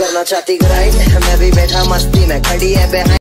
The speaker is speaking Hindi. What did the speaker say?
करना चाहती ग्राइंड मैं भी बैठा मस्ती में खड़ी है